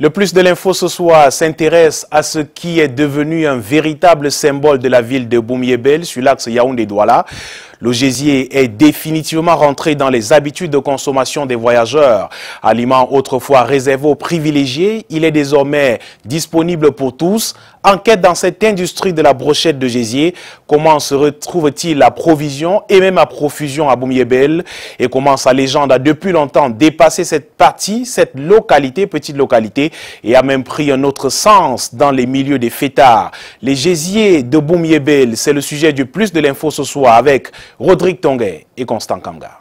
Le plus de l'info ce soir s'intéresse à ce qui est devenu un véritable symbole de la ville de Boumiebel sur l'axe Yaoundé-Douala. Le gésier est définitivement rentré dans les habitudes de consommation des voyageurs. Aliment autrefois réservé aux privilégiés, il est désormais disponible pour tous. Enquête dans cette industrie de la brochette de gésier. Comment se retrouve-t-il la provision et même à profusion à Boumiebel Et comment sa légende a depuis longtemps dépassé cette partie, cette localité, petite localité, et a même pris un autre sens dans les milieux des fêtards? Les gésiers de Boumiebel, c'est le sujet du plus de l'info ce soir avec Rodrigue Tonguet et Constant Kanga.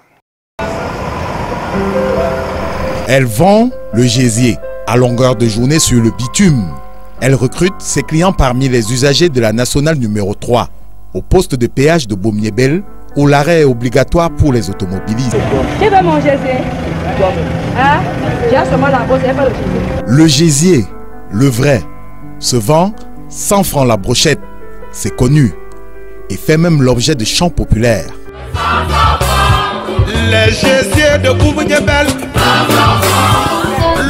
Elle vend le gésier à longueur de journée sur le bitume. Elle recrute ses clients parmi les usagers de la nationale numéro 3 au poste de péage de Baumier-Belle où l'arrêt est obligatoire pour les automobilistes. Qui veut mon gésier hein? Le gésier, le vrai, se vend 100 francs la brochette. C'est connu et fait même l'objet de chants populaires.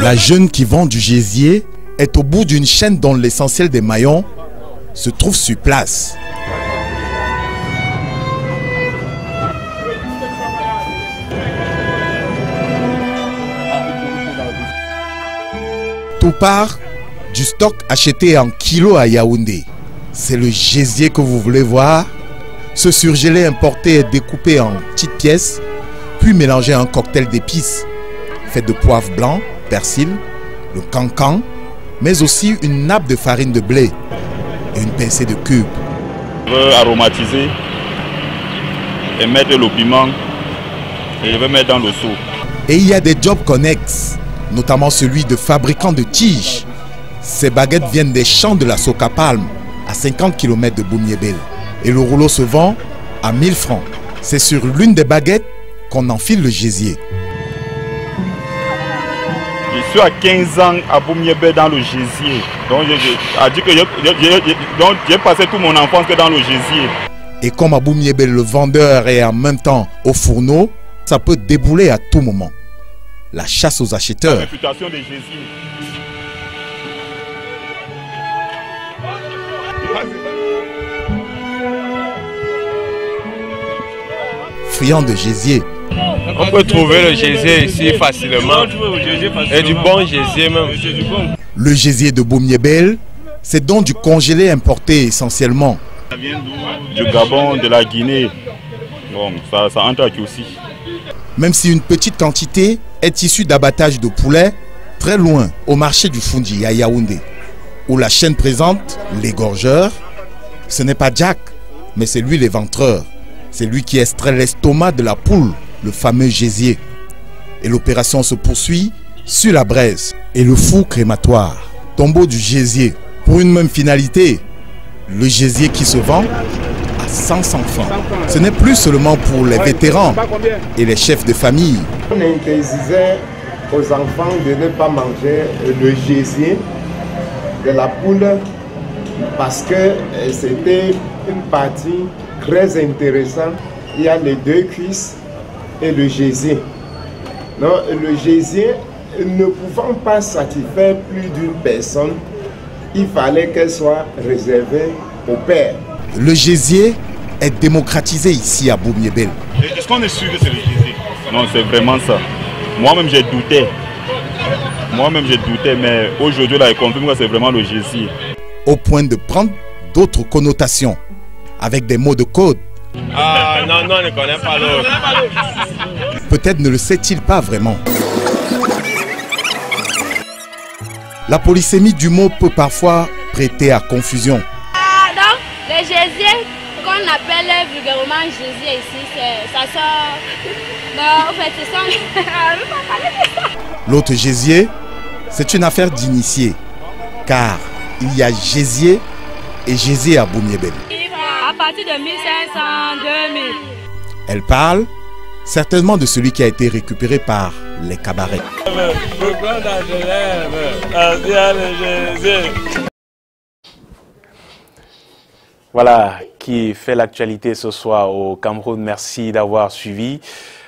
La jeune qui vend du gésier est au bout d'une chaîne dont l'essentiel des maillons se trouve sur place. Tout part du stock acheté en kilos à Yaoundé. C'est le gésier que vous voulez voir. Ce surgelé importé est découpé en petites pièces, puis mélangé à un cocktail d'épices fait de poivre blanc, persil, le cancan, mais aussi une nappe de farine de blé et une pincée de cube. Je veux aromatiser et mettre le piment et je vais mettre dans le seau. Et il y a des jobs connexes, notamment celui de fabricant de tiges. Ces baguettes viennent des champs de la Soca Palme, à 50 km de Boumiebel. Et le rouleau se vend à 1000 francs. C'est sur l'une des baguettes qu'on enfile le gésier. Je suis à 15 ans à Boumiebel dans le gésier. Donc j'ai passé toute mon enfance que dans le gésier. Et comme à Boumiebel, le vendeur est en même temps au fourneau, ça peut débouler à tout moment. La chasse aux La acheteurs. réputation des gésiers. Friand de gésier. On peut trouver le gésier ici facilement. Et du bon gésier même. Le gésier de Boumiebel, c'est donc du congelé importé essentiellement. Ça vient d'où Du Gabon, de la Guinée. Bon, ça, ça entre aquí aussi. Même si une petite quantité est issue d'abattage de poulet, très loin, au marché du Fundi à Yaoundé, où la chaîne présente l'égorgeur, ce n'est pas Jack, mais c'est lui l'éventreur. C'est lui qui extrait l'estomac de la poule, le fameux gésier. Et l'opération se poursuit sur la braise et le four crématoire, tombeau du gésier. Pour une même finalité, le gésier qui se vend à 500 francs. Ce n'est plus seulement pour les vétérans et les chefs de famille. On interdisait aux enfants de ne pas manger le gésier de la poule parce que euh, c'était une partie très intéressante. Il y a les deux cuisses et le gésier. Non, le gésier, ne pouvant pas satisfaire plus d'une personne, il fallait qu'elle soit réservée au père. Le gésier est démocratisé ici à Boumiebel. Est-ce qu'on est sûr que c'est le gésier Non, c'est vraiment ça. Moi-même, j'ai douté. Moi-même, j'ai douté, mais aujourd'hui, là, je confirme que c'est vraiment le gésier. au point de prendre d'autres connotations, avec des mots de code. Ah non, non, on ne connaît pas l'autre. Peut-être ne le sait-il pas vraiment. La polysémie du mot peut parfois prêter à confusion. Ah, donc, le gésier, qu'on appelle vulgairement gésier ici, c'est- ça sort. Non, en fait, c'est ça. Ah, je peux pas parler de ça. L'autre gésier, c'est une affaire d'initié, car il y a gésier et gésier à Boumiebel. À partir de 1500, 2000. Elle parle certainement de celui qui a été récupéré par les cabarets. Voilà qui fait l'actualité ce soir au Cameroun. Merci d'avoir suivi.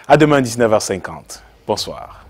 À demain 19h50. Bonsoir.